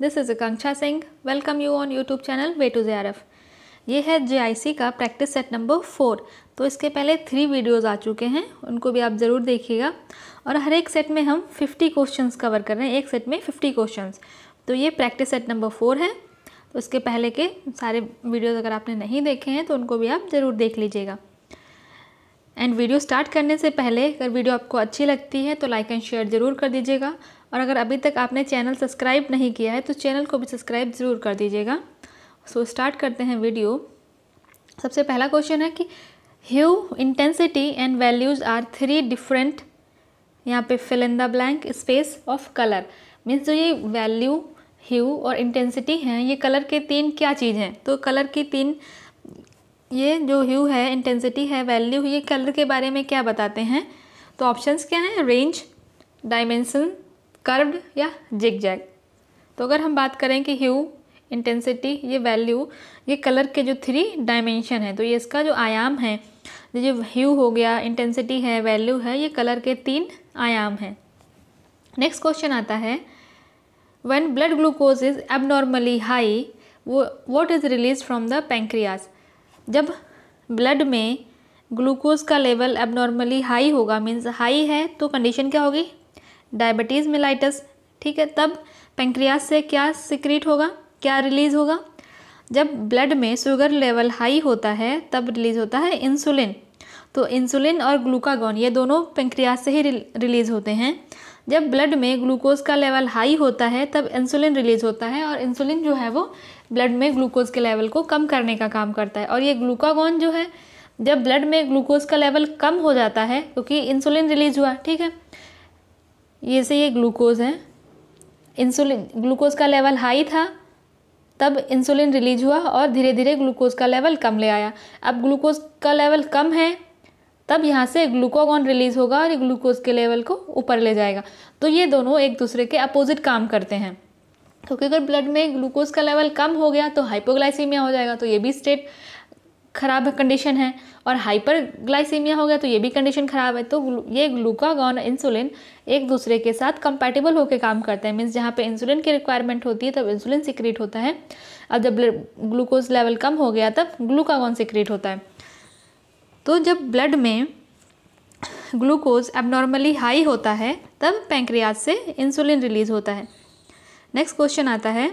This is Akanksha Singh welcome you on YouTube channel way to J ये है JIC का practice set number four तो इसके पहले थ्री वीडियोज़ आ चुके हैं, उनको भी आप ज़रूर देखिएगा। और हर एक सेट में हम फिफ्टी क्वेश्चंस कवर कर रहे हैं, एक सेट में फिफ्टी क्वेश्चंस तो ये प्रैक्टिस सेट नंबर फोर है। तो इसके पहले के सारे वीडियोज़ अगर आपने नहीं देखे हैं तो उनको भी आप ज़रूर देख लीजिएगा। एंड वीडियो स्टार्ट करने से पहले, अगर वीडियो आपको अच्छी लगती है तो लाइक एंड शेयर ज़रूर कर दीजिएगा। और अगर अभी तक आपने चैनल सब्सक्राइब नहीं किया है तो चैनल को भी सब्सक्राइब ज़रूर कर दीजिएगा। सो so, स्टार्ट करते हैं वीडियो। सबसे पहला क्वेश्चन है कि hue intensity and values are three different. यहाँ पे fill in the blank space of colour means जो ये वैल्यू ह्यू और इंटेंसिटी हैं ये कलर के तीन क्या चीज़ हैं? तो कलर की तीन ये जो ह्यू है इंटेंसिटी है वैल्यू ये कलर के बारे में क्या बताते हैं? तो ऑप्शंस क्या हैं? रेंज डायमेंशन कर्व्ड या जिग जैग तो अगर हम बात करें कि ह्यू इंटेंसिटी ये वैल्यू ये कलर के जो थ्री डायमेंशन है तो ये इसका जो आयाम है जो ह्यू हो गया इंटेंसिटी है वैल्यू है, ये कलर के तीन आयाम हैं। नेक्स्ट क्वेश्चन आता है one blood glucose is abnormally high वो what is release from the pancreas जब ब्लड में ग्लूकोज का लेवल एबनॉर्मली हाई होगा मीन्स हाई है तो कंडीशन क्या होगी? डायबिटीज़ मिलाइटस, ठीक है? तब पेंक्रियाज से क्या सिक्रीट होगा? क्या रिलीज़ होगा? जब ब्लड में शुगर लेवल हाई होता है, तब रिलीज़ होता है इंसुलिन। तो इंसुलिन और ग्लूकागॉन, ये दोनों पेंक्रियाज से ही रिलीज़ होते हैं। जब ब्लड में ग्लूकोज का लेवल हाई होता है, तब इंसुलिन रिलीज़ होता है और इंसुलिन जो है वो ब्लड में ग्लूकोज के लेवल को कम करने का काम करता है। और ये ग्लूकागॉन जो है, जब ब्लड में ग्लूकोज का लेवल कम हो जाता है, क्योंकि इंसुलिन रिलीज़ हुआ, ठीक है? ये से ये ग्लूकोज है। इंसुलिन ग्लूकोज का लेवल हाई था, तब इंसुलिन रिलीज़ हुआ और धीरे धीरे ग्लूकोज का लेवल कम ले आया। अब ग्लूकोज का लेवल कम है, तब यहाँ से ग्लूकोगॉन रिलीज़ होगा और ये ग्लूकोज के लेवल को ऊपर ले जाएगा। तो ये दोनों एक दूसरे के अपोजिट काम करते हैं। क्योंकि अगर ब्लड में ग्लूकोज का लेवल कम हो गया तो हाइपोग्लाइसीमिया हो जाएगा तो ये भी स्टेट खराब कंडीशन है और हाइपर ग्लाइसीमिया हो गया तो ये भी कंडीशन खराब है तो ये ग्लूकागॉन इंसुलिन एक दूसरे के साथ कंपैटिबल होकर काम करते हैं। मीन्स जहाँ पे इंसुलिन की रिक्वायरमेंट होती है, तब इंसुलिन सिक्रिएट होता है। अब जब ग्लूकोज लेवल कम हो गया, तब ग्लूकागॉन सिक्रिएट होता है। तो जब ब्लड में ग्लूकोज एबनॉर्मली हाई होता है, तब पैंक्रियाज से इंसुलिन रिलीज़ होता है। नेक्स्ट क्वेश्चन आता है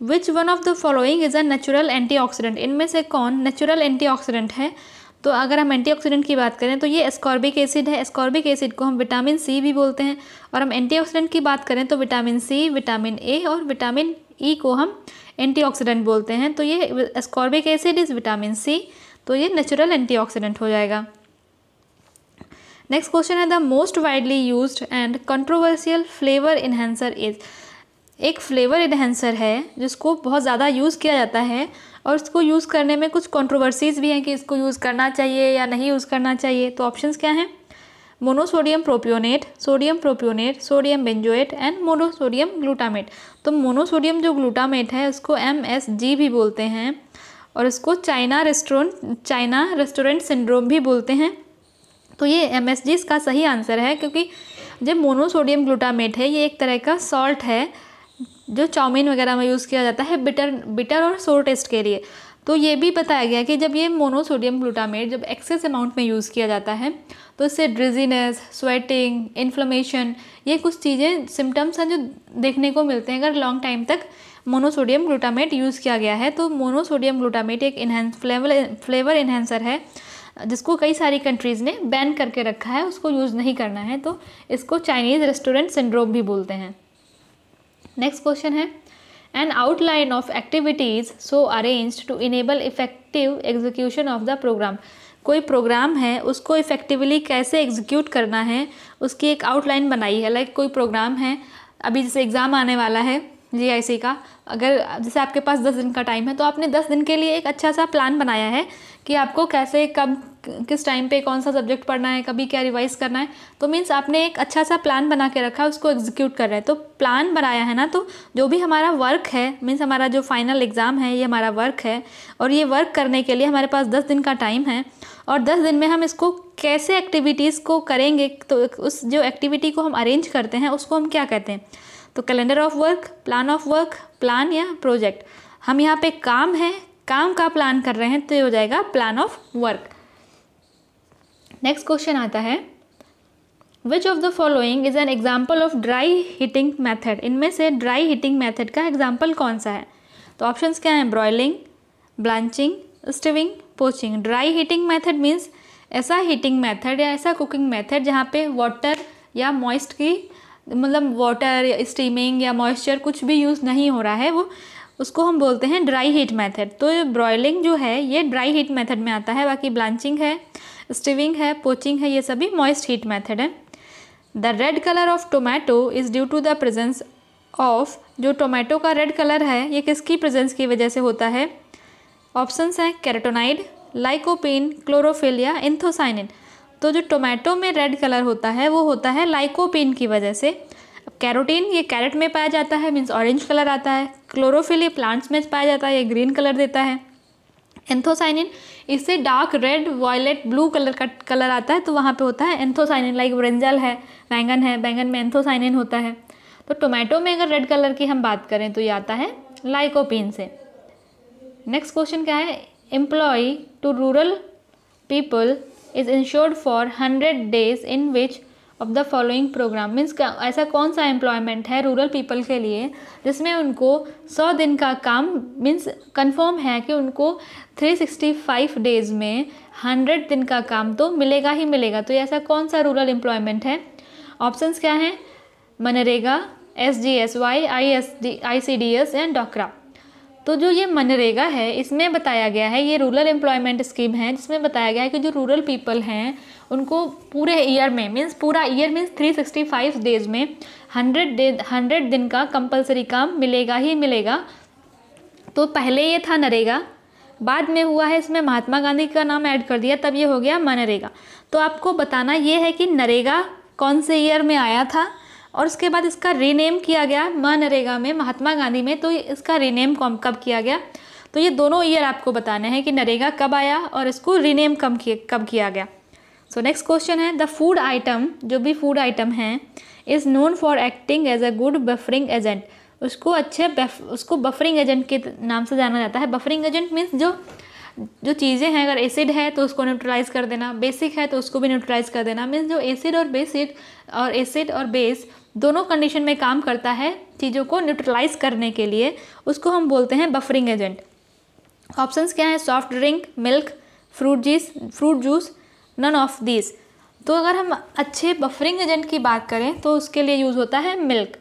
which one of the following is a natural antioxidant इनमें से कौन नेचुरल एंटीऑक्सीडेंट है? तो अगर हम एंटीऑक्सीडेंट की बात करें तो ये एस्कॉर्बिक एसिड है। एस्कॉर्बिक एसिड को हम विटामिन सी भी बोलते हैं। और हम एंटीऑक्सीडेंट की बात करें तो विटामिन सी विटामिन ए और विटामिन ई को हम एंटीऑक्सीडेंट बोलते हैं। तो ये ascorbic acid is vitamin C तो ये नेचुरल एंटीऑक्सीडेंट हो जाएगा। नेक्स्ट क्वेश्चन है the most widely used and controversial flavour enhancer is एक फ्लेवर इन्हेंसर है, जिसको बहुत ज़्यादा यूज़ किया जाता है और इसको यूज़ करने में कुछ कंट्रोवर्सीज़ भी हैं कि इसको यूज़ करना चाहिए या नहीं यूज़ करना चाहिए। तो ऑप्शंस क्या हैं? Monosodium propionate sodium propionate sodium benzoate and monosodium glutamate तो मोनोसोडियम जो ग्लूटामेट है, उसको एम एस जी भी बोलते हैं और इसको China restaurant China restaurant syndrome भी बोलते हैं। तो ये एम एस जी इसका सही आंसर है, क्योंकि जब मोनोसोडियम ग्लूटामेट है, ये एक तरह का सॉल्ट है जो चाउमीन वगैरह में यूज़ किया जाता है बिटर बिटर और सोर टेस्ट के लिए। तो ये भी बताया गया कि जब ये मोनोसोडियम ग्लूटामेट जब एक्सेस अमाउंट में यूज़ किया जाता है तो इससे ड्रिजीनेस स्वेटिंग इन्फ्लेमेशन ये कुछ चीज़ें सिम्टम्स हैं जो देखने को मिलते हैं अगर लॉन्ग टाइम तक मोनोसोडियम ग्लूटामेट यूज़ किया गया है। तो मोनोसोडियम ग्लूटामेट एक इन्हेंस फ्लेवर फ्लेवर इन्हेंसर है, जिसको कई सारी कंट्रीज़ ने बैन करके रखा है, उसको यूज़ नहीं करना है। तो इसको चाइनीज़ रेस्टोरेंट सिंड्रोम भी बोलते हैं। नेक्स्ट क्वेश्चन है. An outline of activities so arrange to enable effective execution of the programme कोई प्रोग्राम है, उसको इफ़ेक्टिवली कैसे एग्जीक्यूट करना है, उसकी एक आउटलाइन बनाई है. लाइक like कोई प्रोग्राम है, अभी जैसे एग्ज़ाम आने वाला है जीआईसी का. अगर, जैसे आपके पास दस दिन का टाइम है तो आपने दस दिन के लिए एक अच्छा सा प्लान बनाया है. कि आपको कैसे, कब, किस टाइम पे कौन सा सब्जेक्ट पढ़ना है, कभी क्या रिवाइज करना है तो मीन्स आपने एक अच्छा सा प्लान बना के रखा है उसको एग्जीक्यूट कर रहे हैं। तो प्लान बनाया है ना तो जो भी हमारा वर्क है मीन्स हमारा जो फाइनल एग्ज़ाम है, ये हमारा वर्क है, और ये वर्क करने के लिए हमारे पास दस दिन का टाइम है, और दस दिन में हम इसको कैसे एक्टिविटीज़ को करेंगे तो उस जो एक्टिविटी को हम अरेंज करते हैं, उसको हम क्या कहते हैं? तो calendar of work plan of work plan या प्रोजेक्ट हम यहाँ पे काम है काम का प्लान कर रहे हैं तो ये हो जाएगा plan of work next question आता है which of the following is an example of dry heating method इनमें से ड्राई हीटिंग मैथड का एग्ज़ाम्पल कौन सा है? तो ऑप्शंस क्या हैं? Broiling blanching stewing poaching dry heating method means ऐसा हीटिंग मेथड या ऐसा कुकिंग मेथड जहाँ पे वाटर या मॉइस्ट की मतलब वाटर स्टीमिंग या मॉइस्चर कुछ भी यूज़ नहीं हो रहा है, वो उसको हम बोलते हैं ड्राई हीट मेथड तो ब्रॉयलिंग जो है, ये ड्राई हीट मेथड में आता है। बाकी ब्लांचिंग है स्टीविंग है पोचिंग है, ये सभी मॉइस्ट हीट मेथड है। The red colour of tomato is due to the presence of जो टोमेटो का रेड कलर है, ये किसकी प्रेजेंस की वजह से होता है? ऑप्शंस हैं कैरेटोनाइड लाइकोपिन क्लोरोफिल या इंथोसाइनिन। तो जो टोमेटो में रेड कलर होता है, वो होता है लाइकोपिन की वजह से। कैरोटीन, ये कैरेट में पाया जाता है मीन्स ऑरेंज कलर आता है। क्लोरोफिल, ये प्लांट्स में पाया जाता है, ये ग्रीन कलर देता है। एंथोसाइनिन, इससे dark red, violet, blue colour का कलर आता है तो वहाँ पे होता है एंथोसाइनिन लाइक ब्रिंजल है, बैंगन है, बैंगन में एंथोसाइनिन होता है। तो टोमेटो में अगर रेड कलर की हम बात करें तो ये आता है लाइकोपिन से। नेक्स्ट क्वेश्चन क्या है? Employ to rural people is insured for hundred days in which of the following programme means ऐसा कौन सा एम्प्लॉयमेंट है रूरल पीपल के लिए जिसमें उनको सौ दिन का काम मीन्स कंफर्म है कि उनको थ्री सिक्सटी फाइव डेज़ में हंड्रेड दिन का काम तो मिलेगा ही मिलेगा। तो ऐसा कौन सा रूरल एम्प्लॉयमेंट है? ऑप्शंस क्या हैं? MNREGA S G S Y I S D I C D S and डॉकरा। तो जो ये मनरेगा है, इसमें बताया गया है, ये रूरल एम्प्लॉयमेंट स्कीम है, जिसमें बताया गया है कि जो रूरल पीपल हैं उनको पूरे ईयर में मीन्स पूरा year means three sixty five days में हंड्रेड डे हंड्रेड दिन का कंपलसरी काम मिलेगा ही मिलेगा। तो पहले ये था नरेगा, बाद में हुआ है इसमें महात्मा गांधी का नाम ऐड कर दिया, तब ये हो गया मनरेगा तो आपको बताना ये है कि नरेगा कौन से ईयर में आया था और उसके बाद इसका रीनेम किया गया मनरेगा में, महात्मा गांधी में तो इसका रीनेम कब किया गया? तो ये दोनों ईयर आपको बताना है कि नरेगा कब आया और इसको रीनेम कब किए, कब किया गया। सो नेक्स्ट क्वेश्चन है द फ़ूड आइटम जो भी फ़ूड आइटम है is known for acting as a good buffering agent उसको अच्छे बफ, उसको बफरिंग एजेंट के नाम से जाना जाता है। बफरिंग एजेंट मीन्स जो जो चीज़ें हैं अगर एसिड है तो उसको न्यूट्रलाइज कर देना। बेसिक है तो उसको भी न्यूट्रलाइज कर देना। मीन्स जो एसिड और बेसिड और एसिड और बेस दोनों कंडीशन में काम करता है चीज़ों को न्यूट्रलाइज करने के लिए उसको हम बोलते हैं बफरिंग एजेंट ऑप्शंस क्या है? Soft drink milk fruit juice fruit juice none of this तो अगर हम अच्छे बफरिंग एजेंट की बात करें तो उसके लिए यूज़ होता है मिल्क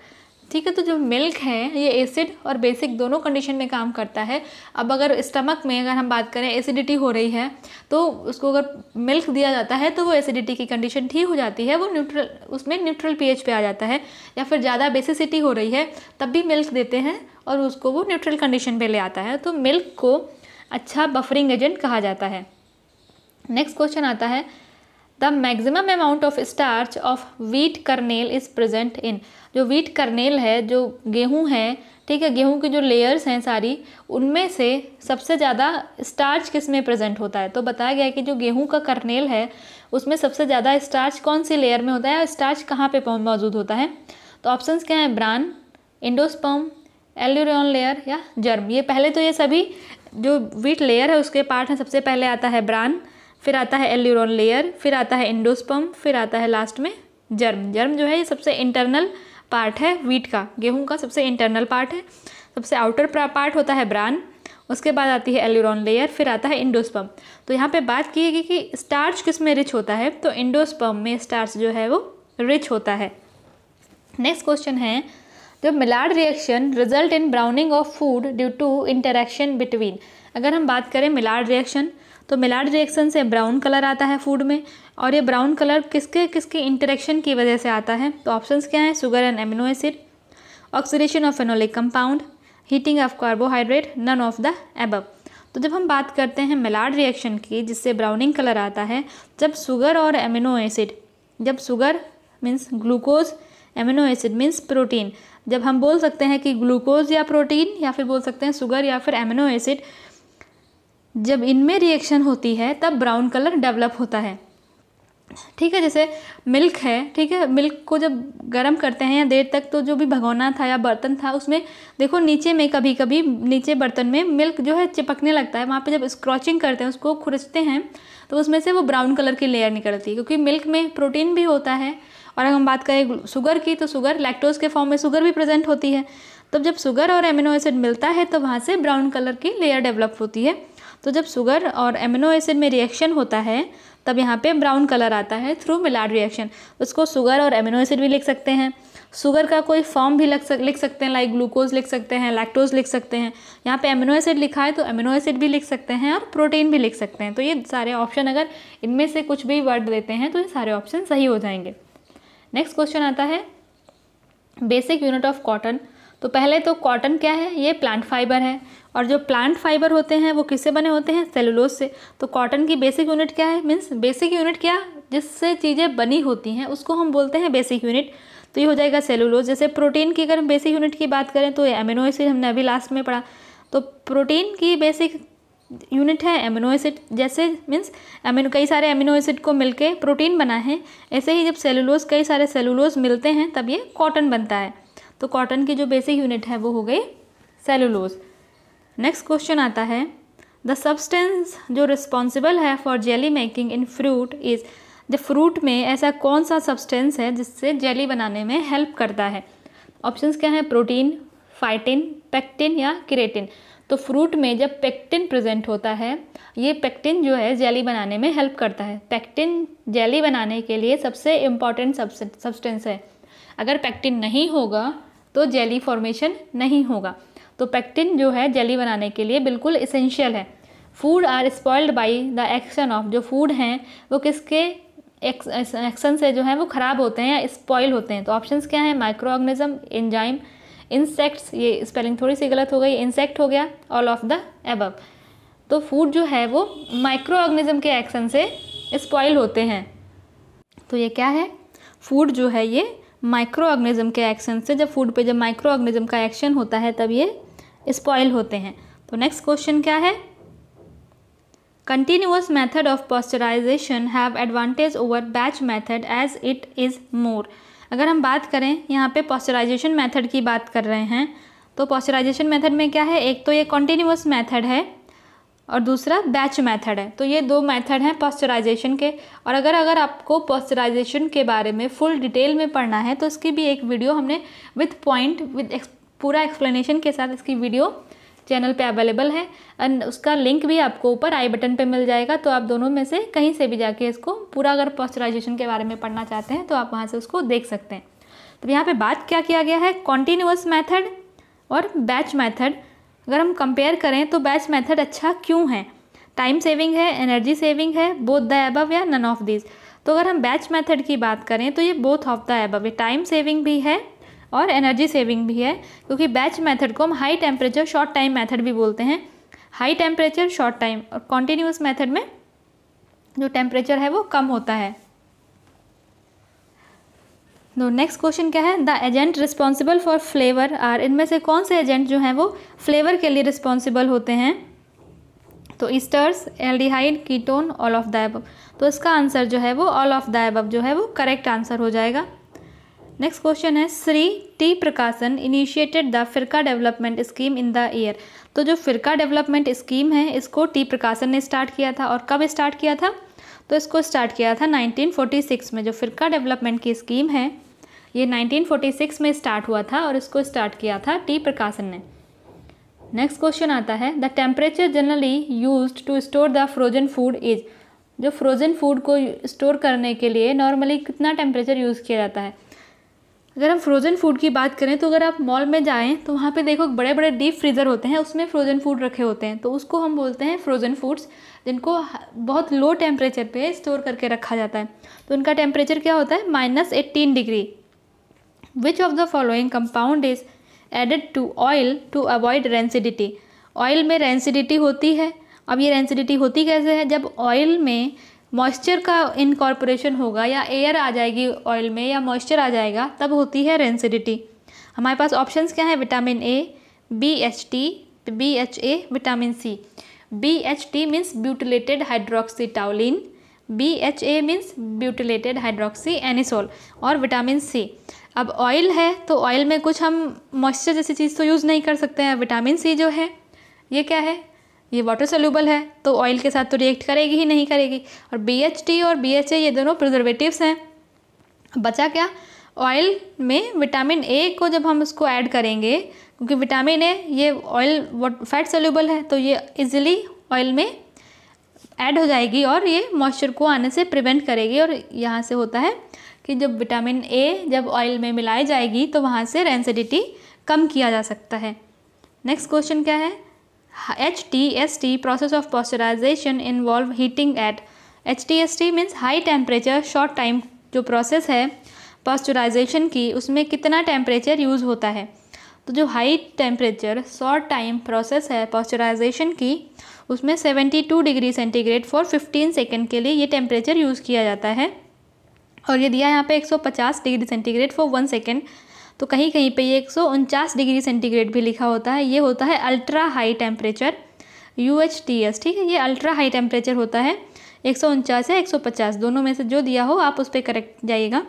ठीक है तो जो मिल्क है, ये एसिड और बेसिक दोनों कंडीशन में काम करता है. अब अगर स्टमक में अगर हम बात करें एसिडिटी हो रही है तो उसको अगर मिल्क दिया जाता है तो वो एसिडिटी की कंडीशन ठीक हो जाती है. वो न्यूट्रल उसमें न्यूट्रल पीएच पे आ जाता है. या फिर ज़्यादा बेसिसिटी हो रही है, तब भी मिल्क देते हैं और उसको वो न्यूट्रल कंडीशन पर ले आता है. तो मिल्क को अच्छा बफरिंग एजेंट कहा जाता है. नेक्स्ट क्वेश्चन आता है the maximum amount of starch of wheat kernel is present in जो वीट करनेल है, जो गेहूँ है, ठीक है, गेहूँ की जो लेयर्स हैं सारी, उनमें से सबसे ज़्यादा स्टार्च किसमें प्रेजेंट होता है? तो बताया गया है कि जो गेहूँ का करनेल है, उसमें सबसे ज़्यादा स्टार्च कौन सी लेयर में होता है और स्टार्च कहाँ पे मौजूद होता है? तो ऑप्शंस क्या हैं? ब्रान इंडोस्पम एल्यूरियन लेयर या जर्म ये पहले तो ये सभी जो वीट लेयर है, उसके पार्ट हैं, सबसे पहले आता है ब्रान फिर आता है एल्यूरोन लेयर, फिर आता है इंडोस्पम फिर आता है लास्ट में जर्म जर्म जो है ये सबसे इंटरनल पार्ट है वीट का, गेहूँ का सबसे इंटरनल पार्ट है। सबसे आउटर पार्ट होता है ब्रान उसके बाद आती है एल्यूरोन लेयर, फिर आता है इंडोस्पम तो यहाँ पे बात की गई कि स्टार्च किसमें रिच होता है तो इंडोस्पम में स्टार्च जो है वो रिच होता है। नेक्स्ट क्वेश्चन है जब Maillard reaction result in browning of food due to interaction between अगर हम बात करें मिलाड रिएक्शन तो मिलाड रिएक्शन से ब्राउन कलर आता है फ़ूड में। और ये ब्राउन कलर किसके किसके इंटरेक्शन की वजह से आता है? तो ऑप्शंस क्या हैं? Sugar and amino acid oxidation of phenolic compound heating of carbohydrate none of the above तो जब हम बात करते हैं मिलाड रिएक्शन की, जिससे ब्राउनिंग कलर आता है, जब शुगर और एमिनो एसिड जब sugar means glucose amino acid means protein जब हम बोल सकते हैं कि ग्लूकोज या प्रोटीन या फिर बोल सकते हैं शुगर या फिर एमिनो एसिड जब इनमें रिएक्शन होती है, तब ब्राउन कलर डेवलप होता है। ठीक है, जैसे मिल्क है, ठीक है मिल्क को जब गर्म करते हैं या देर तक तो जो भी भगोना था या बर्तन था, उसमें देखो नीचे में कभी कभी नीचे बर्तन में मिल्क जो है चिपकने लगता है। वहाँ पे जब स्क्रॉचिंग करते हैं, उसको खुरचते हैं तो उसमें से वो ब्राउन कलर की लेयर निकलती है, क्योंकि मिल्क में प्रोटीन भी होता है। और अगर हम बात करें शुगर की तो शुगर लैक्टोज के फॉर्म में शुगर भी प्रेजेंट होती है। तब जब शुगर और एमिनो एसिड मिलता है तो वहाँ से ब्राउन कलर की लेयर डेवलप होती है। तो जब शुगर और एमिनो एसिड में रिएक्शन होता है, तब यहाँ पे ब्राउन कलर आता है थ्रू मिलाड रिएक्शन उसको शुगर और एमिनो एसिड भी लिख सकते हैं. शुगर का कोई फॉर्म भी लग सक, लिख सकते हैं लाइक ग्लूकोज लिख सकते हैं लैक्टोज लिख सकते हैं. यहाँ पे एमिनो एसिड लिखा है तो एमिनो एसिड भी लिख सकते हैं और प्रोटीन भी लिख सकते हैं. तो ये सारे ऑप्शन अगर इनमें से कुछ भी वर्ड देते हैं तो ये सारे ऑप्शन सही हो जाएँगे. नेक्स्ट क्वेश्चन आता है बेसिक यूनिट ऑफ़ कॉटन तो पहले तो कॉटन क्या है? ये प्लांट फाइबर है. और जो प्लांट फाइबर होते हैं, वो किससे बने होते हैं? सेलुलोज से। तो कॉटन की बेसिक यूनिट क्या है? मीन्स बेसिक यूनिट क्या? जिससे चीज़ें बनी होती हैं, उसको हम बोलते हैं बेसिक यूनिट तो ये हो जाएगा सेलुलोज जैसे प्रोटीन की अगर हम बेसिक यूनिट की बात करें तो एमिनो एसिड हमने अभी लास्ट में पढ़ा। तो प्रोटीन की बेसिक यूनिट है एमिनो एसिड जैसे मीन्स एमिनो कई सारे एमिनो एसिड को मिलके प्रोटीन बना है। ऐसे ही जब सेलुलोज कई सारे सेलुलोज मिलते हैं, तब ये कॉटन बनता है। तो कॉटन की जो बेसिक यूनिट है, वो हो गई सेलुलोज नेक्स्ट क्वेश्चन आता है द सब्सटेंस जो रिस्पॉन्सिबल है for jelly making in fruit is the fruit में ऐसा कौन सा सब्सटेंस है जिससे जेली बनाने में हेल्प करता है? ऑप्शंस क्या हैं? प्रोटीन फाइटिन पेक्टिन या क्रेटिन तो फ्रूट में जब पेक्टिन प्रेजेंट होता है, ये पेक्टिन जो है जेली बनाने में हेल्प करता है। पेक्टिन जेली बनाने के लिए सबसे इंपॉर्टेंट सब्सटेंस है। अगर पेक्टिन नहीं होगा तो जेली फॉर्मेशन नहीं होगा। तो पेक्टिन जो है जेली बनाने के लिए बिल्कुल इसेंशियल है। Food are spoiled by the action of जो फ़ूड हैं, वो किसके एक्शन से जो है, वो ख़राब होते हैं या स्पॉइल होते हैं। तो ऑप्शंस क्या हैं? माइक्रो ऑर्गेनिज्म एंजाइम इंसेक्ट्स ये स्पेलिंग थोड़ी सी गलत हो गई। इंसेक्ट हो गया ऑल ऑफ़ द एबव तो फ़ूड जो है, वो माइक्रो ऑर्गेनिज्म के एक्शन से स्पॉइल होते हैं। तो ये क्या है? फ़ूड जो है, ये माइक्रो ऑर्गेनिज्म के एक्शन से, जब फ़ूड पे जब माइक्रो ऑर्गेनिज्म का एक्शन होता है, तब ये स्पॉइल होते हैं। तो नेक्स्ट क्वेश्चन क्या है? Continuous method of pasteurisation have advantage over batch method as it is more अगर हम बात करें, यहाँ पे पॉस्चराइजेशन मेथड की बात कर रहे हैं तो पॉस्चराइजेशन मेथड में क्या है? एक तो ये कॉन्टीन्यूस मेथड है और दूसरा बैच मेथड है। तो ये दो मेथड हैं पॉस्चराइजेशन के। और अगर अगर आपको पॉस्चराइजेशन के बारे में फुल डिटेल में पढ़ना है तो इसकी भी एक वीडियो हमने विथ पॉइंट विद पूरा एक्सप्लेनेशन के साथ इसकी वीडियो चैनल पे अवेलेबल है। एंड उसका लिंक भी आपको ऊपर आई बटन पे मिल जाएगा। तो आप दोनों में से कहीं से भी जाके इसको पूरा अगर पॉस्चराइजेशन के बारे में पढ़ना चाहते हैं तो आप वहाँ से उसको देख सकते हैं। तो यहाँ पे बात क्या किया गया है? कॉन्टीन्यूस मैथड और बैच मैथड अगर हम कंपेयर करें तो बैच मैथड अच्छा क्यों है? टाइम सेविंग है एनर्जी सेविंग है बोथ द एबव या नन ऑफ़ दिस तो अगर हम बैच मेथड की बात करें तो ये both of the above time saving भी है और एनर्जी सेविंग भी है, क्योंकि बैच मेथड को हम high temperature short time method भी बोलते हैं। हाई टेम्परेचर शॉर्ट टाइम और कॉन्टीन्यूस मेथड में जो टेम्परेचर है वो कम होता है। तो नेक्स्ट क्वेश्चन क्या है? The agent responsible for flavour are, इनमें से कौन से एजेंट जो हैं वो फ्लेवर के लिए रिस्पॉन्सिबल होते हैं? तो esters aldehyde ketone all of the above तो इसका आंसर जो है वो ऑल ऑफ़ द एबव जो है वो करेक्ट आंसर हो जाएगा। नेक्स्ट क्वेश्चन है Shri T Prakasam initiated the Firka development scheme in the year तो जो फिरका डेवलपमेंट स्कीम है, इसको टी प्रकाशन ने स्टार्ट किया था और कब स्टार्ट किया था? तो इसको स्टार्ट किया था 1946 में, जो फिरका डेवलपमेंट की स्कीम है, ये 1946 में स्टार्ट हुआ था और इसको स्टार्ट किया था टी प्रकाशन ने। नेक्स्ट क्वेश्चन आता है the temperature generally use to store the frozen food is जो फ्रोजन फ़ूड को स्टोर करने के लिए नॉर्मली कितना टेम्परेचर यूज़ किया जाता है? अगर हम फ्रोज़न फ़ूड की बात करें तो अगर आप मॉल में जाएँ तो वहाँ पे देखो बड़े बड़े डीप फ्रीज़र होते हैं, उसमें फ्रोज़न फ़ूड रखे होते हैं। तो उसको हम बोलते हैं फ्रोज़न फूड्स जिनको बहुत लो टेम्परेचर पे स्टोर करके रखा जाता है। तो उनका टेम्परेचर क्या होता है? Minus eighteen degree which of the following compound is added to oil to avoid rancidity oil में रेंसिडिटी होती है। अब ये रेंसिडिटी होती कैसे है? जब ऑयल में मॉइस्चर का इनकॉर्पोरेशन होगा या एयर आ जाएगी ऑयल में या मॉइस्चर आ जाएगा, तब होती है रेंसिडिटी। हमारे पास ऑप्शंस क्या है? Vitamin A B H T B H A vitamin C B H T means butylated hydroxytoluene B H A means butylated hydroxy anisole और विटामिन सी अब ऑयल है तो ऑयल में कुछ हम मॉइस्चर जैसी चीज़ तो यूज़ नहीं कर सकते हैं। विटामिन सी जो है, ये क्या है? ये वाटर सोल्यूबल है तो ऑयल के साथ तो रिएक्ट करेगी ही नहीं करेगी। और टी और ए ये दोनों प्रिजर्वेटिव्स हैं। बचा क्या? ऑयल में विटामिन ए को जब हम उसको ऐड करेंगे, क्योंकि विटामिन ए ये ऑयल फैट सोल्यूबल है तो ये इजीली ऑयल में ऐड हो जाएगी और ये मॉइस्चर को आने से प्रिवेंट करेगी। और यहाँ से होता है कि जब विटामिन ए जब ऑयल में मिलाई जाएगी तो वहाँ से रेंसिडिटी कम किया जा सकता है। नेक्स्ट क्वेश्चन क्या है? H T S T process of pasteurization involve heating at H T S T means high temperature short time जो प्रोसेस है पॉस्चराइजेशन की, उसमें कितना टेम्परेचर यूज़ होता है? तो जो high temperature short time process है पॉस्चराइजेशन की, उसमें 72 डिग्री सेंटीग्रेड फॉर 15 सेकेंड के लिए ये टेम्परेचर यूज़ किया जाता है। और ये दिया यहाँ पे 150 degree centigrade for one second तो कहीं कहीं पे ये एक सौ उनचास डिग्री सेंटीग्रेड भी लिखा होता है। ये होता है ultra high temperature, U H T S, ठीक है? ये अल्ट्रा हाई टेम्परेचर होता है। एक सौ उनचास या एक सौ पचास, दोनों में से जो दिया हो, आप उस पर करेक्ट जाइएगा।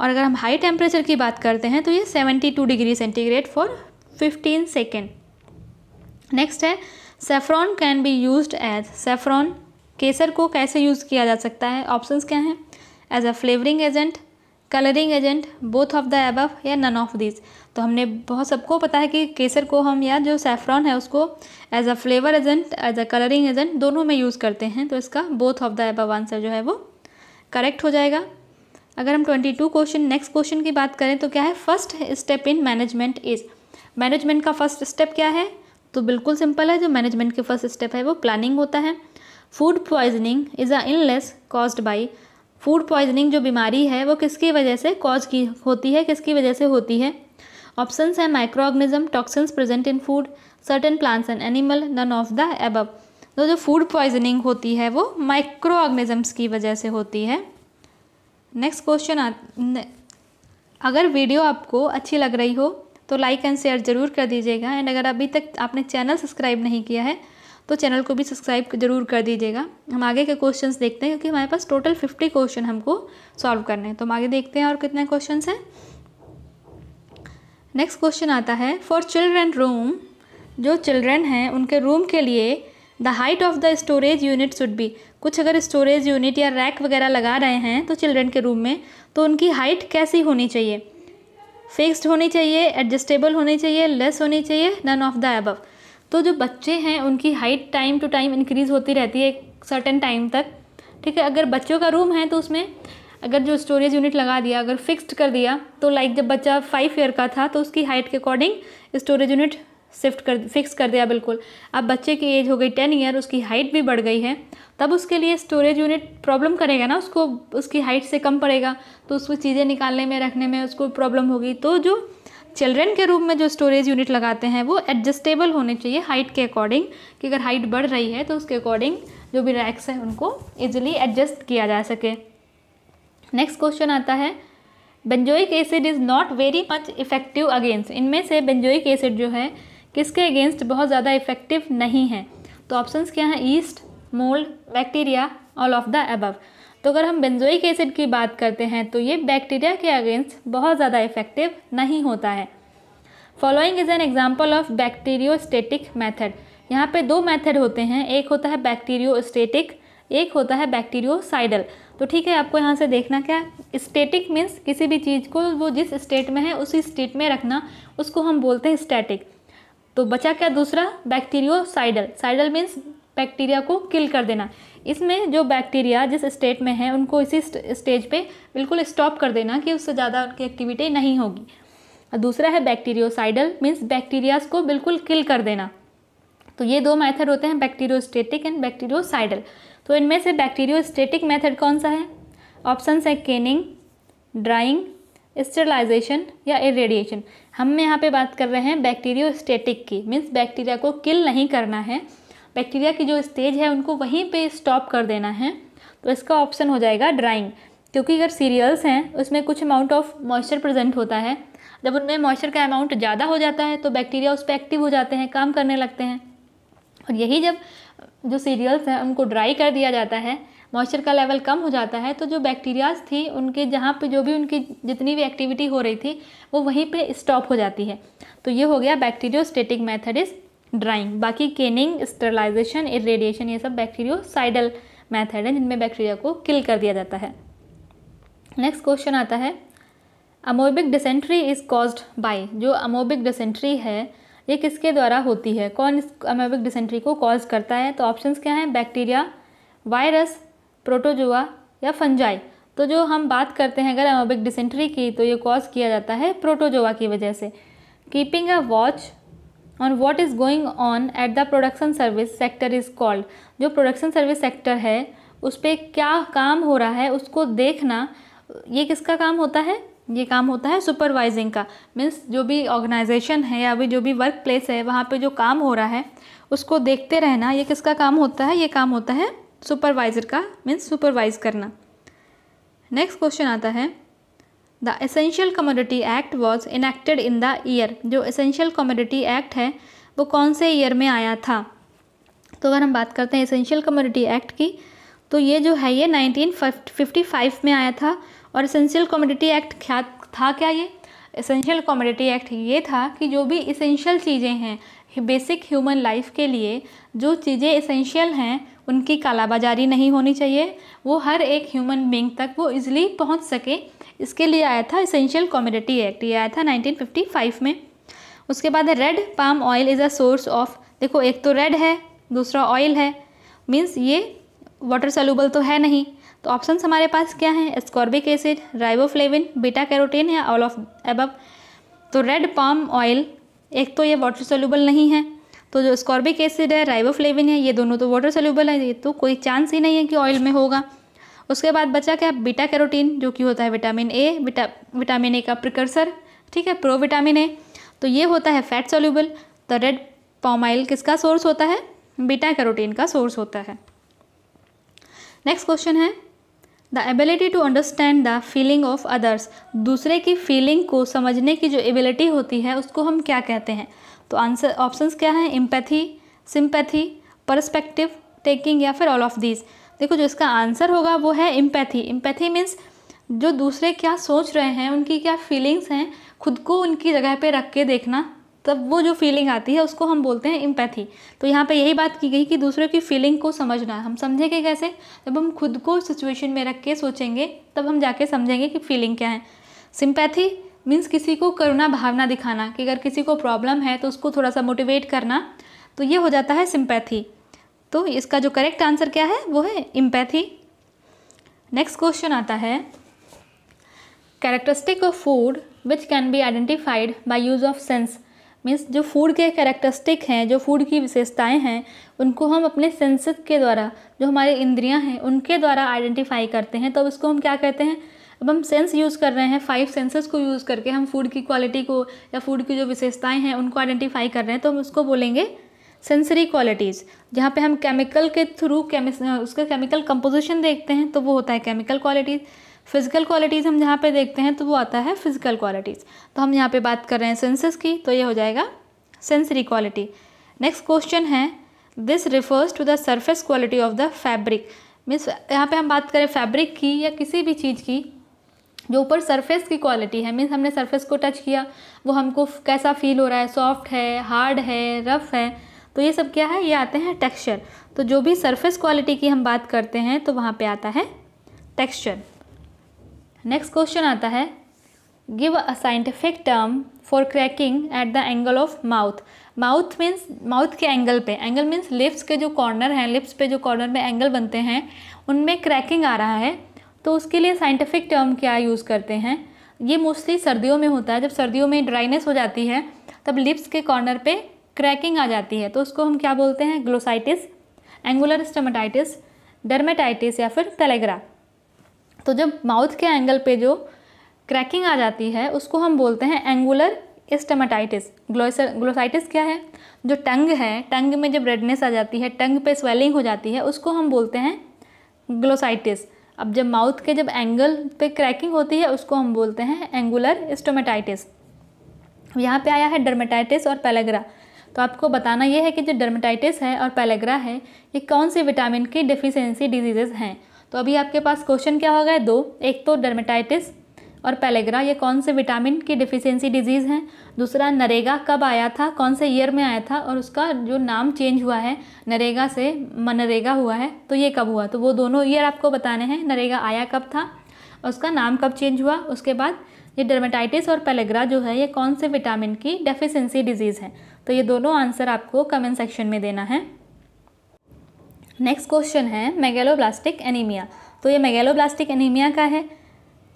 और अगर हम हाई टेम्परेचर की बात करते हैं तो ये 72 degree centigrade for 15 second. Next है, saffron can be use as, saffron केसर को कैसे यूज़ किया जा सकता है? ऑप्शंस क्या हैं? As a flavouring agent colouring agent both of the above या नन ऑफ़ दिस तो हमने बहुत सबको पता है कि केसर को हम, या जो सेफ्रॉन है उसको as a flavour agent as a colouring agent दोनों में यूज़ करते हैं। तो इसका both of the above answer जो है वो करेक्ट हो जाएगा। अगर हम twenty two question next question की बात करें तो क्या है? First step in management is management का फ़र्स्ट स्टेप क्या है? तो बिल्कुल सिंपल है, जो मैनेजमेंट के फ़र्स्ट स्टेप है वो प्लानिंग होता है। फ़ूड पॉइजनिंग इज़ अ इनलेस कॉज्ड बाई फ़ूड पॉइजनिंग जो बीमारी है, वो किसकी वजह से कॉज की होती है, किसकी वजह से होती है? ऑप्शंस है microorganism toxins present in food certain plants and animal none of the above तो जो फ़ूड पॉइजनिंग होती है, वो माइक्रो ऑर्गेनिजम्स की वजह से होती है। नेक्स्ट क्वेश्चन अगर वीडियो आपको अच्छी लग रही हो तो लाइक एंड शेयर ज़रूर कर दीजिएगा। एंड अगर अभी तक आपने चैनल सब्सक्राइब नहीं किया है तो चैनल को भी सब्सक्राइब ज़रूर कर दीजिएगा। हम आगे के क्वेश्चन देखते हैं क्योंकि हमारे पास टोटल फिफ्टी क्वेश्चन हमको सॉल्व करने हैं। तो हम आगे देखते हैं और कितने क्वेश्चन हैं। नेक्स्ट क्वेश्चन आता है फॉर चिल्ड्रेन रूम जो चिल्ड्रेन हैं, उनके रूम के लिए the height of the storage unit should be कुछ अगर स्टोरेज यूनिट या रैक वगैरह लगा रहे हैं तो चिल्ड्रेन के रूम में तो उनकी हाइट कैसी होनी चाहिए? फिक्स्ड होनी चाहिए एडजस्टेबल होनी चाहिए लेस होनी चाहिए नन ऑफ़ द अबव तो जो बच्चे हैं, उनकी height time to time increase होती रहती है एक सर्टन टाइम तक, ठीक है? अगर बच्चों का रूम है तो उसमें अगर जो स्टोरेज यूनिट लगा दिया, अगर फिक्स्ड कर दिया तो लाइक जब बच्चा फाइव ईयर का था तो उसकी हाइट के अकॉर्डिंग स्टोरेज यूनिट शिफ्ट कर फिक्स कर दिया बिल्कुल। अब बच्चे की एज हो गई टेन ईयर उसकी हाइट भी बढ़ गई है, तब उसके लिए स्टोरेज यूनिट प्रॉब्लम करेगा ना? उसको, उसकी हाइट से कम पड़ेगा तो उसको चीज़ें निकालने में, रखने में उसको प्रॉब्लम होगी। तो जो चिल्ड्रन के रूम में जो स्टोरेज यूनिट लगाते हैं, वो एडजस्टेबल होने चाहिए हाइट के अकॉर्डिंग कि अगर हाइट बढ़ रही है तो उसके अकॉर्डिंग जो भी रैक्स हैं, उनको ईजिली एडजस्ट किया जा सके। नेक्स्ट क्वेश्चन आता है benzoic acid is not very much effective against इनमें से बेंजोइक एसिड जो है, किसके अगेंस्ट बहुत ज़्यादा इफ़ेक्टिव नहीं है। तो ऑप्शंस क्या हैं? Yeast mould bacteria all of the above तो अगर हम बेंजोइक एसिड की बात करते हैं तो ये बैक्टीरिया के अगेंस्ट बहुत ज़्यादा इफ़ेक्टिव नहीं होता है। Following is an example of bacteriostatic method यहाँ पे दो मेथड होते हैं। एक होता है बैक्टीरियोस्टेटिक एक होता है बैक्टीरियोसाइडल तो ठीक है, आपको यहाँ से देखना क्या? स्टेटिक मीन्स किसी भी चीज़ को वो जिस स्टेट में है, उसी स्टेट में रखना, उसको हम बोलते हैं स्टैटिक तो बचा क्या दूसरा? बैक्टीरियोसाइडल साइडल मीन्स बैक्टीरिया को किल कर देना। इसमें जो बैक्टीरिया जिस स्टेट में है, उनको इसी स्टेज पे बिल्कुल स्टॉप कर देना कि उससे ज़्यादा उनकी एक्टिविटी नहीं होगी। और दूसरा है बैक्टीरियोसाइडल मीन्स बैक्टीरियाज को बिल्कुल किल कर देना। तो ये दो मेथड होते हैं बैक्टीरियोस्टेटिक एंड बैक्टीरियोसाइडल तो इनमें से बैक्टीरियोस्टेटिक मेथड कौन सा है? ऑप्शन है केनिंग ड्राइंग स्टरलाइजेशन या इरेडिएशन हम यहाँ पे बात कर रहे हैं बैक्टीरियोस्टेटिक की मीन्स बैक्टीरिया को किल नहीं करना है। बैक्टीरिया की जो स्टेज है, उनको वहीं पे स्टॉप कर देना है। तो इसका ऑप्शन हो जाएगा ड्राइंग क्योंकि अगर सीरियल्स हैं, उसमें कुछ अमाउंट ऑफ़ मॉइस्चर प्रेजेंट होता है। जब उनमें मॉइस्चर का अमाउंट ज़्यादा हो जाता है तो बैक्टीरिया उस पर एक्टिव हो जाते हैं, काम करने लगते हैं। और यही जब जो सीरियल्स हैं, उनको ड्राई कर दिया जाता है मॉइस्चर का लेवल कम हो जाता है तो जो बैक्टीरियाज थी, उनके जहाँ पे जो भी उनकी जितनी भी एक्टिविटी हो रही थी, वो वहीं पे स्टॉप हो जाती है। तो ये हो गया बैक्टीरियोस्टेटिक मेथड इज़ ड्राइंग बाकी केनिंग स्टरलाइजेशन इरेडिएशन ये सब बैक्टीरियोसाइडल मैथड है, जिनमें बैक्टीरिया को किल कर दिया जाता है। नेक्स्ट क्वेश्चन आता है amoebic dysentery is caused by जो अमोबिक डिसेंट्री है, ये किसके द्वारा होती है? कौन इस अमोबिक डिसेंट्री को कॉज करता है? तो ऑप्शंस क्या हैं? बैक्टीरिया वायरस प्रोटोजोआ या फंजाई तो जो हम बात करते हैं अगर अमोबिक डिसेंट्री की तो ये कॉज किया जाता है प्रोटोजोआ की वजह से। Keeping a watch on what is going on at the production service sector is called जो प्रोडक्शन सर्विस सेक्टर है, उस पर क्या काम हो रहा है, उसको देखना, ये किसका काम होता है? ये काम होता है सुपरवाइजिंग का। मीन्स जो भी ऑर्गेनाइजेशन है या भी जो भी वर्क प्लेस है, वहाँ पे जो काम हो रहा है, उसको देखते रहना, ये किसका काम होता है? ये काम होता है सुपरवाइज़र का मीन्स सुपरवाइज करना। नेक्स्ट क्वेश्चन आता है the essential commodity act was enacted in the year जो एसेंशियल कमोडिटी एक्ट है, वो कौन से ईयर में आया था? तो अगर हम बात करते हैं एसेंशियल कमोडिटी एक्ट की तो ये जो है, ये 1955 में आया था। और एसेंशियल कमोडिटी एक्ट क्या था क्या ये? एसेंशियल कमोडिटी एक्ट ये था कि जो भी इसेंशियल चीज़ें हैं बेसिक ह्यूमन लाइफ के लिए, जो चीज़ें इसेंशियल हैं, उनकी कालाबाजारी नहीं होनी चाहिए। वो हर एक ह्यूमन बींग तक वो इजीली पहुँच सके। इसके लिए आया था इसेंशियल कॉमोडिटी एक्ट ये आया था 1955 में। उसके बाद red palm oil is a source of देखो, एक तो रेड है, दूसरा ऑयल है। मीन्स ये वाटर सलूबल तो है नहीं। तो ऑप्शंस हमारे पास क्या हैं? Ascorbic acid riboflavin beta carotene या ऑल ऑफ़ एबव तो रेड पाम ऑयल एक तो ये वाटर सोल्यूबल नहीं है। तो जो स्कॉर्बिक एसिड है राइबोफ्लेविन है, ये दोनों तो वाटर सोल्यूबल है। ये तो कोई चांस ही नहीं है कि ऑयल में होगा। उसके बाद बचा क्या? बीटा कैरोटीन, जो कि होता है vitamin A Vita, vitamin A का प्रिकर्सर ठीक है? प्रो विटामिन ए तो ये होता है फैट सोल्यूबल तो रेड पॉम ऑयल किसका सोर्स होता है? बीटा कैरोटीन का सोर्स होता है। नेक्स्ट क्वेश्चन है the ability to understand the feeling of others दूसरे की फीलिंग को समझने की जो एबिलिटी होती है, उसको हम क्या कहते हैं? तो आंसर ऑप्शंस क्या हैं? इम्पैथी सिंपैथी परस्पेक्टिव टेकिंग या फिर ऑल ऑफ़ दीज देखो, जो इसका आंसर होगा वो है इम्पैथी इम्पैथी मीन्स जो दूसरे क्या सोच रहे हैं, उनकी क्या फीलिंग्स हैं, खुद को उनकी जगह पे रख के देखना, तब वो जो फीलिंग आती है, उसको हम बोलते हैं इम्पैथी तो यहाँ पे यही बात की गई कि दूसरे की फीलिंग को समझना हम समझेंगे कैसे? जब हम खुद को सिचुएशन में रख के सोचेंगे, तब हम जाके समझेंगे कि फीलिंग क्या है. सिंपैथी मीन्स किसी को करुणा भावना दिखाना, कि अगर किसी को प्रॉब्लम है तो उसको थोड़ा सा मोटिवेट करना तो ये हो जाता है सिंपैथी तो इसका जो करेक्ट आंसर क्या है? वो है इम्पैथी नेक्स्ट क्वेश्चन आता है. Characteristic of food which can be identified by use of sense means जो फ़ूड के कैरेक्टरिस्टिक हैं, जो फ़ूड की विशेषताएँ हैं, उनको हम अपने सेंसेस के द्वारा, जो हमारे इंद्रियाँ हैं, उनके द्वारा आइडेंटिफाई करते हैं। तो अब इसको हम क्या कहते हैं? अब हम सेंस यूज़ कर रहे हैं फाइव सेंसेस को यूज़ करके हम फ़ूड की क्वालिटी को या फ़ूड की जो विशेषताएँ हैं, उनको आइडेंटिफाई कर रहे हैं। तो हम उसको बोलेंगे सेंसरी क्वालिटीज़ जहाँ पे हम केमिकल के थ्रू केमिस उसका केमिकल कंपोजिशन देखते हैं तो वो होता है केमिकल क्वालिटीज़ फ़िज़िकल क्वालिटीज़ हम जहाँ पे देखते हैं तो वो आता है फ़िज़िकल क्वालिटीज़ तो हम यहाँ पे बात कर रहे हैं सेंसेस की तो ये हो जाएगा सेंसरी क्वालिटी नेक्स्ट क्वेश्चन है this refers to the surface quality of the fabric means यहाँ पे हम बात करें फैब्रिक की या किसी भी चीज़ की, जो ऊपर सरफेस की क्वालिटी है. मीन्स हमने सरफेस को टच किया, वो हमको कैसा फील हो रहा है सॉफ्ट है हार्ड है रफ है. तो ये सब क्या है? ये आते हैं टेक्सचर तो जो भी सरफेस क्वालिटी की हम बात करते हैं तो वहाँ पे आता है टेक्सचर नेक्स्ट क्वेश्चन आता है. Give a scientific term for cracking at the angle of mouth mouth means mouth के एंगल पे. एंगल मीन्स लिप्स के जो कॉर्नर हैं लिप्स पे जो कॉर्नर में एंगल बनते हैं, उनमें क्रैकिंग आ रहा है. तो उसके लिए साइंटिफिक टर्म क्या यूज़ करते हैं? ये मोस्टली सर्दियों में होता है. जब सर्दियों में ड्राइनेस हो जाती है, तब लिप्स के कॉर्नर पे क्रैकिंग आ जाती है तो उसको हम क्या बोलते हैं? ग्लोसाइटिस, एंगुलर स्टमाटाइटिस डर्मेटाइटिस या फिर तेलेग्रा तो जब माउथ के एंगल पे जो क्रैकिंग आ जाती है, उसको हम बोलते हैं एंगुलर स्टमाटाइटिस। ग्लोसाइटिस क्या है? जो टंग है, टंग में जब रेडनेस आ जाती है, टंग पे स्वेलिंग हो जाती है, उसको हम बोलते हैं ग्लोसाइटिस। अब जब माउथ के जब एंगल पे क्रैकिंग होती है, उसको हम बोलते हैं एंगुलर स्टोमेटाइटिस। यहाँ पे आया है डर्मेटाइटिस और पेलेग्रा तो आपको बताना ये है कि जो डर्मेटाइटिस है और पेलेग्रा है, ये कौन से विटामिन की डिफिशेंसी डिजीजेज हैं? तो अभी आपके पास क्वेश्चन क्या हो दो, एक तो डर्मेटाइटिस और पेलेग्रा, ये कौन से विटामिन की डिफिशियंसी डिज़ीज़ हैं? दूसरा, नरेगा कब आया था? कौन से ईयर में आया था? और उसका जो नाम चेंज हुआ है, नरेगा से मनरेगा हुआ है तो ये कब हुआ? तो वो दोनों ईयर आपको बताने हैं, नरेगा आया कब था उसका नाम कब चेंज हुआ? उसके बाद ये डर्मेटाइटिस और पेलेग्रा जो है, ये कौन से विटामिन की डेफिशिएंसी डिज़ीज़ है? तो ये दोनों आंसर आपको कमेंट सेक्शन में देना है। नेक्स्ट क्वेश्चन है मेगेलोब्लास्टिक एनीमिया तो ये मेगेलोब्लास्टिक एनीमिया का है।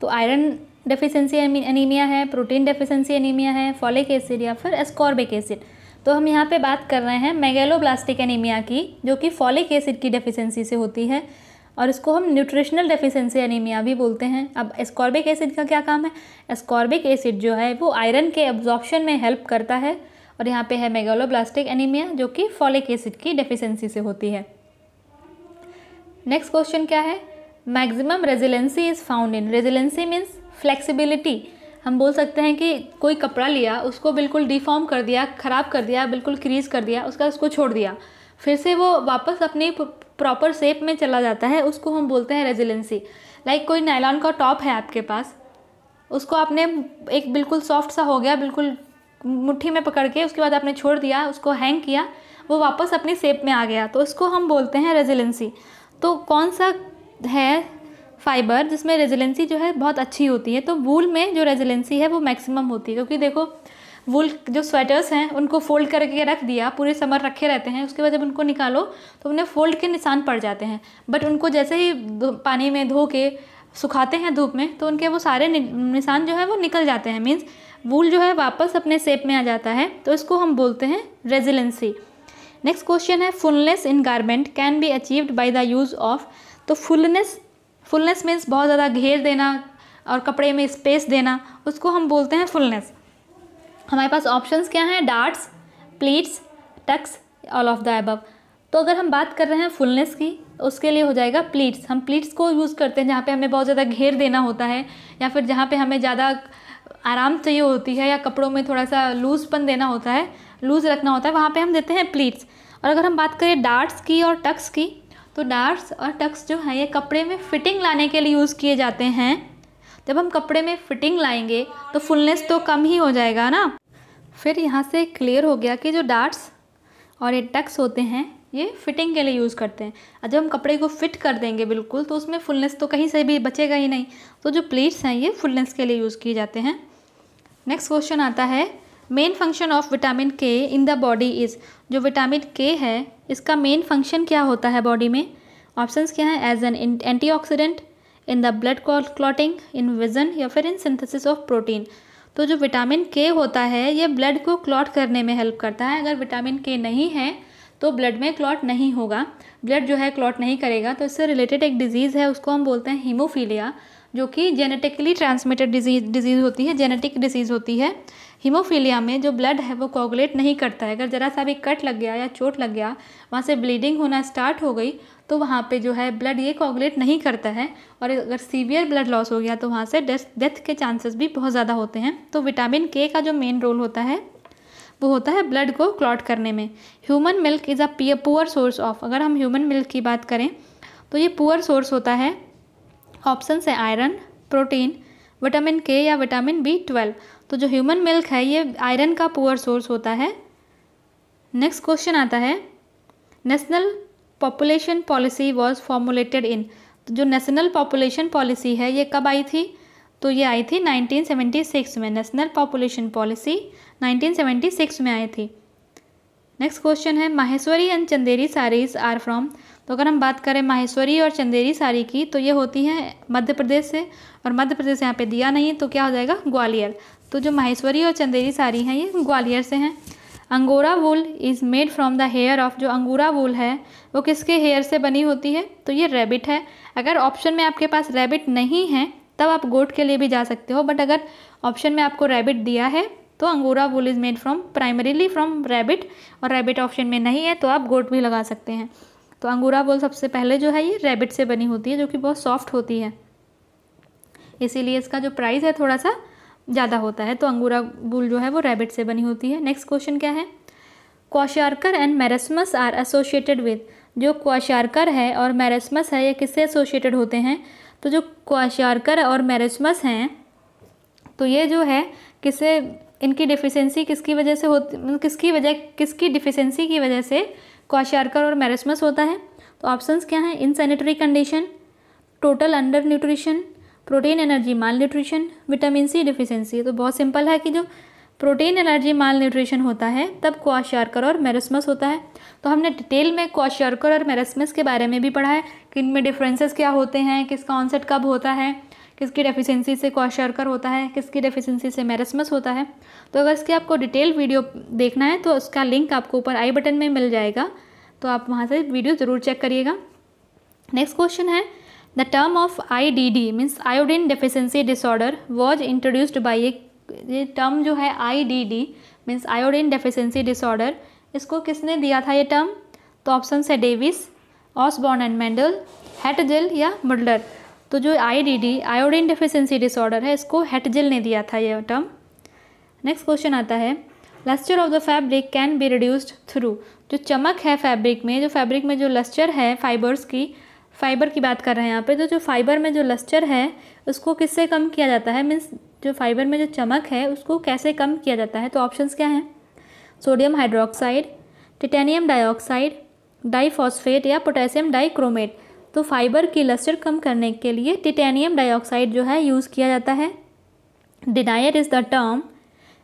तो आयरन डेफिशिएंसी एनीमिया है प्रोटीन डेफिशिएंसी एनीमिया है फॉलिक एसिड या फिर एस्कॉर्बिक एसिड तो हम यहाँ पे बात कर रहे हैं मेगेलोब्लास्टिक एनीमिया की, जो कि फॉलिक एसिड की डेफिशिएंसी से होती है। और इसको हम न्यूट्रिशनल डेफिशिएंसी एनीमिया भी बोलते हैं। अब एस्कॉर्बिक एसिड का क्या काम है? एस्कॉर्बिक एसिड जो है, वो आयरन के एब्जॉर्प्शन में हेल्प करता है। और यहाँ पे है मेगालोब्लास्टिक एनीमिया जो कि फॉलिक एसिड की डेफिशिएंसी से होती है। नेक्स्ट क्वेश्चन क्या है? Maximum resiliency is found in resiliency means flexibility हम बोल सकते हैं कि कोई कपड़ा लिया, उसको बिल्कुल डिफॉर्म कर दिया, ख़राब कर दिया, बिल्कुल क्रीज कर दिया, उसका उसको छोड़ दिया। फिर से वो वापस अपनी प्रॉपर शेप में चला जाता है, उसको हम बोलते हैं रेजिलेंसी लाइक कोई नायलॉन का टॉप है आपके पास, उसको आपने एक बिल्कुल सॉफ्ट सा हो गया, बिल्कुल मुट्ठी में पकड़ के, उसके बाद आपने छोड़ दिया, उसको हैंग किया, वो वापस अपनी शेप में आ गया। तो उसको हम बोलते हैं रेजिलेंसी तो कौन सा है फाइबर जिसमें रेजिलेंसी जो है बहुत अच्छी होती है? तो वूल में जो रेजिलेंसी है वो मैक्सिमम होती है। क्योंकि देखो वूल जो स्वेटर्स हैं, उनको फोल्ड करके रख दिया, पूरे समर रखे रहते हैं, उसके बाद जब उनको निकालो तो उन्हें फोल्ड के निशान पड़ जाते हैं। बट उनको जैसे ही पानी में धो के सुखाते हैं धूप में तो उनके वो सारे निशान जो है वो निकल जाते हैं। मीन्स वूल जो है वापस अपने सेप में आ जाता है तो इसको हम बोलते हैं रेजिलेंसी। नेक्स्ट क्वेश्चन है, fullness in garment can be achieved by the use of तो फुलनेस फुलनेस मीन्स बहुत ज़्यादा घेर देना और कपड़े में स्पेस देना, उसको हम बोलते हैं फुलनेस। हमारे पास ऑप्शंस क्या हैं? Darts, pleats, tucks, all of the above तो अगर हम बात कर रहे हैं फुलनेस की, उसके लिए हो जाएगा प्लीट्स। हम प्लीट्स को यूज़ करते हैं जहाँ पे हमें बहुत ज़्यादा घेर देना होता है, या फिर जहाँ पे हमें ज़्यादा आराम चाहिए होती है या कपड़ों में थोड़ा सा लूजपन देना होता है लूज़ रखना होता है, वहाँ पे हम देते हैं प्लीट्स और अगर हम बात करें डार्ट्स की और टक्स की तो डार्ट्स और टक्स जो हैं, ये कपड़े में फिटिंग लाने के लिए यूज़ किए जाते हैं. जब हम कपड़े में फिटिंग लाएँगे तो फुलनेस तो कम ही हो जाएगा ना? फिर यहाँ से क्लियर हो गया कि जो डार्ट्स और ये टक्स होते हैं, ये फिटिंग के लिए यूज़ करते हैं. और जब हम कपड़े को फिट कर देंगे बिल्कुल तो उसमें फुलनेस तो कहीं से भी बचेगा ही नहीं. तो जो प्लेट्स हैं, ये फुलनेस के लिए यूज़ किए जाते हैं. नेक्स्ट क्वेश्चन आता है main function of vitamin K in the body is जो विटामिन के है, इसका मेन फ़ंक्शन क्या होता है बॉडी में? ऑप्शंस क्या है? As an antioxidant in the blood clotting in vision या फिर इन सिंथेसिस ऑफ़ प्रोटीन तो जो विटामिन के होता है, ये ब्लड को क्लॉट करने में हेल्प करता है। अगर विटामिन के नहीं है तो ब्लड में क्लॉट नहीं होगा। ब्लड जो है क्लॉट नहीं करेगा तो इससे रिलेटेड एक डिज़ीज़ है, उसको हम बोलते हैं हीमोफीलिया जो कि जेनेटिकली ट्रांसमिटेड डिज़ीज़ डिज़ीज़ होती है जेनेटिक डिज़ीज़ होती है। हीमोफीलिया में जो ब्लड है, वो कोगुलेट नहीं करता है। अगर ज़रा सा भी कट लग गया या चोट लग गया, वहाँ से ब्लीडिंग होना स्टार्ट हो गई तो वहाँ पे जो है ब्लड ये कोगुलेट नहीं करता है। और अगर सीवियर ब्लड लॉस हो गया तो वहाँ से डेथ डेथ के चांसेस भी बहुत ज़्यादा होते हैं। तो विटामिन के का जो मेन रोल होता है, वो होता है ब्लड को क्लॉट करने में। Human milk is a poor source of अगर हम ह्यूमन मिल्क की बात करें तो ये पुअर सोर्स होता है। ऑप्शन है आयरन, प्रोटीन, विटामिन के या विटामिन बी ट्वेल्व तो जो ह्यूमन मिल्क है, ये आयरन का पुअर सोर्स होता है। नेक्स्ट क्वेश्चन आता है, national population policy was formulated in. तो जो नेशनल पॉपुलेशन पॉलिसी है, ये कब आई थी? तो ये आई थी 1976 में। नेशनल पॉपुलेशन पॉलिसी 1976 में आई थी। नेक्स्ट क्वेश्चन है, Maheshwari and Chanderi saris are from तो अगर हम बात करें माहेश्वरी और चंदेरी साड़ी की तो ये होती हैं मध्य प्रदेश से, और मध्य प्रदेश यहाँ पे दिया नहीं तो क्या हो जाएगा? ग्वालियर। तो जो माहेश्वरी और चंदेरी साड़ी हैं, ये ग्वालियर से हैं। Angora wool is made from the hair of जो अंगूरा वूल है, वो किसके हेयर से बनी होती है? तो ये रैबिट है। अगर ऑप्शन में आपके पास रैबिट नहीं है, तब आप गोट के लिए भी जा सकते हो बट अगर ऑप्शन में आपको रैबिट दिया है तो angora wool is made from primarily from rabbit और रैबिट ऑप्शन में नहीं है तो आप गोट भी लगा सकते हैं। तो अंगूरा वूल सबसे पहले जो है ये रैबिट से बनी होती है, जो कि बहुत सॉफ्ट होती है। इसीलिए इसका जो प्राइस है थोड़ा सा ज़्यादा होता है तो अंगूरा वूल जो है वो रैबिट से बनी होती है। नेक्स्ट क्वेश्चन क्या है? Kwashiorkor and marasmus are associated with जो क्वाशार्कर है और मैरस्मस है, ये किससे एसोसिएटेड होते हैं? तो जो क्वाशार्कर और मैरस्मस हैं तो ये जो है किसे, इनकी डिफिशेंसी किसकी वजह से होती, किसकी वजह, किसकी डिफिशेंसी की वजह से क्वाशार्कर और मैरसमस होता है। तो ऑप्शंस क्या हैं? Insanitary condition total undernutrition protein energy malnutrition vitamin C deficiency तो बहुत सिंपल है कि जो प्रोटीन एनर्जी माल न्यूट्रिशन होता है, तब क्वाशार्कर और मेरस्मस होता है। तो हमने डिटेल में क्वाशार्कर और मेरस्मस के बारे में भी पढ़ा है, कि इनमें डिफरेंसेस क्या होते हैं, किसका ऑनसेट कब होता है। किसकी डेफिशिएंसी से क्वाशार्कर होता है, किसकी डेफिशिएंसी से मेरस्मस होता है। तो अगर इसके आपको डिटेल वीडियो देखना है तो उसका लिंक आपको ऊपर आई बटन में मिल जाएगा। तो आप वहाँ से वीडियो ज़रूर चेक करिएगा। नेक्स्ट क्वेश्चन है the term of I D D means iodine deficiency disorder was introduced by a ये टर्म जो है I D D means iodine deficiency disorder इसको किसने दिया था ये टर्म तो ऑप्शन है Davis Osborne and Mendel Hetzel या मुडलर तो जो I D D iodine deficiency disorder है, इसको हेटजेल ने दिया था ये टर्म नेक्स्ट क्वेश्चन आता है lustre of the fabric can be reduced through जो चमक है फैब्रिक में, जो फैब्रिक में जो लस्चर है फाइबर्स की फाइबर की बात कर रहे हैं यहाँ पे तो जो फाइबर में जो लस्चर है, उसको किससे कम किया जाता है? मीन्स जो फाइबर में जो चमक है, उसको कैसे कम किया जाता है? तो ऑप्शंस क्या हैं? Sodium hydroxide titanium dioxide diphosphate या पोटेशियम डाइक्रोमेट तो फाइबर की लस्टर कम करने के लिए टिटेनियम डाइऑक्साइड जो है यूज़ किया जाता है। Denier is the term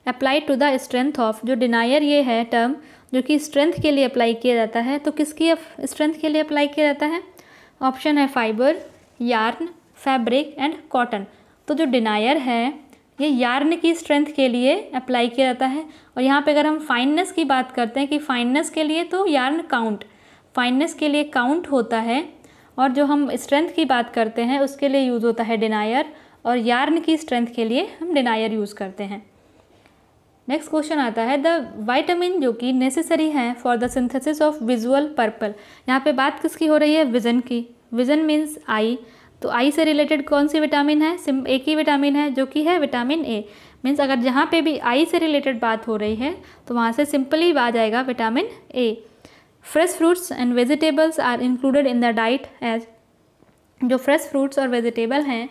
applied to the strength of जो डिनायर ये है टर्म जो कि स्ट्रेंथ के लिए अप्लाई किया जाता है। तो किसकी स्ट्रेंथ के लिए अप्लाई किया जाता है? ऑप्शन है fibre yarn fabric and cotton तो जो डिनायर है, ये यार्न की स्ट्रेंथ के लिए अप्लाई किया जाता है। और यहाँ पे अगर हम फाइननेस की बात करते हैं कि फाइननेस के लिए तो यार्न काउंट फाइननेस के लिए काउंट होता है। और जो हम स्ट्रेंथ की बात करते हैं, उसके लिए यूज़ होता है डिनायर और यार्न की स्ट्रेंथ के लिए हम डिनायर यूज़ करते हैं। नेक्स्ट क्वेश्चन आता है द वाइटामिन जो कि नेसेसरी है for the synthesis of visual purple यहाँ पे बात किसकी हो रही है? विज़न की। विज़न मीन्स आई तो आई से रिलेटेड कौन सी विटामिन है? सिम, एक ही विटामिन है जो कि है विटामिन ए मीन्स अगर जहाँ पे भी आई से रिलेटेड बात हो रही है तो वहाँ से सिंपली आ जाएगा vitamin A fresh fruits and vegetables are included in the diet as जो फ्रेश फ्रूट्स और वेजिटेबल हैं,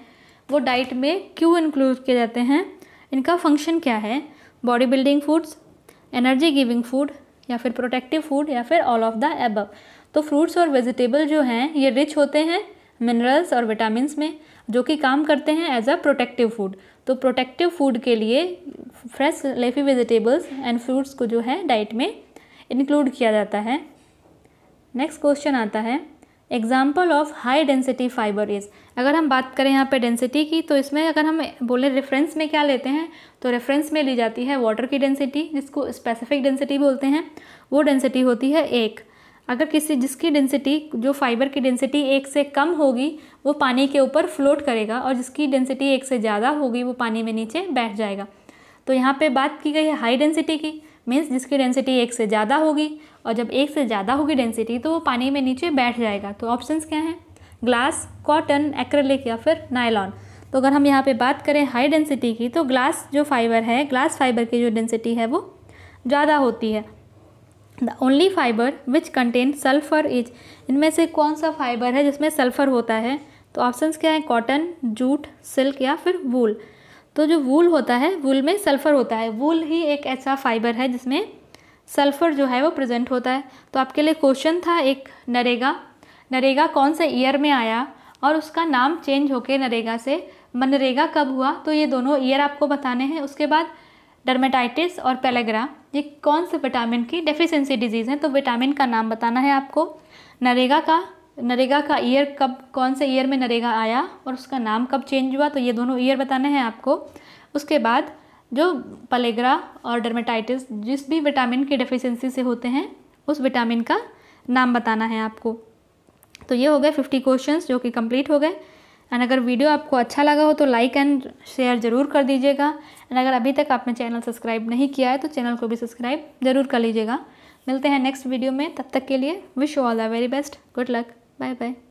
वो डाइट में क्यों इंक्लूड किए जाते हैं? इनका फ़ंक्शन क्या है? Body building foods energy giving food या फिर प्रोटेक्टिव फ़ूड या फिर ऑल ऑफ़ द एबव तो फ्रूट्स और वेजिटेबल जो हैं, ये रिच होते हैं मिनरल्स और विटामिन में, जो कि काम करते हैं एज अ प्रोटेक्टिव फ़ूड तो प्रोटेक्टिव फ़ूड के लिए fresh leafy vegetables and fruits को जो है डाइट में इंक्लूड किया जाता है। नेक्स्ट क्वेश्चन आता है example of high density fibre is अगर हम बात करें यहाँ पे डेंसिटी की तो इसमें अगर हम बोले रेफरेंस में क्या लेते हैं तो रेफरेंस में ली जाती है वाटर की डेंसिटी जिसको स्पेसिफिक डेंसिटी बोलते हैं, वो डेंसिटी होती है एक। अगर किसी, जिसकी डेंसिटी जो फाइबर की डेंसिटी एक से कम होगी, वो पानी के ऊपर फ्लोट करेगा और जिसकी डेंसिटी एक से ज़्यादा होगी, वो पानी में नीचे बैठ जाएगा। तो यहाँ पे बात की गई है हाई डेंसिटी की मीन्स जिसकी डेंसिटी एक से ज़्यादा होगी और जब एक से ज़्यादा होगी डेंसिटी तो वो पानी में नीचे बैठ जाएगा। तो ऑप्शंस क्या हैं? ग्लास कॉटन एक्रेलिक या फिर नायलॉन तो अगर हम यहाँ पे बात करें हाई डेंसिटी की तो ग्लास जो फाइबर है ग्लास फाइबर की जो डेंसिटी है, वो ज़्यादा होती है। The only fibre which contain sulphur is इनमें से कौन सा फाइबर है जिसमें सल्फ़र होता है? तो ऑप्शंस क्या है? कॉटन जूट सिल्क या फिर वूल तो जो वूल होता है वूल में सल्फ़र होता है। वूल ही एक ऐसा फाइबर है जिसमें सल्फ़र जो है वो प्रेजेंट होता है। तो आपके लिए क्वेश्चन था एक नरेगा। नरेगा कौन से ईयर में आया और उसका नाम चेंज होके नरेगा से मनरेगा कब हुआ? तो ये दोनों ईयर आपको बताने हैं। उसके बाद डर्मेटाइटिस और पेलेग्रा ये कौन से विटामिन की डेफिशिएंसी डिज़ीज़ हैं? तो विटामिन का नाम बताना है आपको। नरेगा का नरेगा का ईयर कब, कौन से ईयर में नरेगा आया और उसका नाम कब चेंज हुआ? तो ये दोनों ईयर बताने हैं आपको। उसके बाद जो पलेग्रा और डर्मेटाइटिस जिस भी विटामिन की डेफिशिएंसी से होते हैं, उस विटामिन का नाम बताना है आपको। तो ये हो गए फिफ्टी क्वेश्चंस जो कि कंप्लीट हो गए। एंड अगर वीडियो आपको अच्छा लगा हो तो लाइक एंड शेयर ज़रूर कर दीजिएगा। एंड अगर अभी तक आपने चैनल सब्सक्राइब नहीं किया है तो चैनल को भी सब्सक्राइब ज़रूर कर लीजिएगा। मिलते हैं नेक्स्ट वीडियो में, तब तक के लिए wish you all the very best good luck bye bye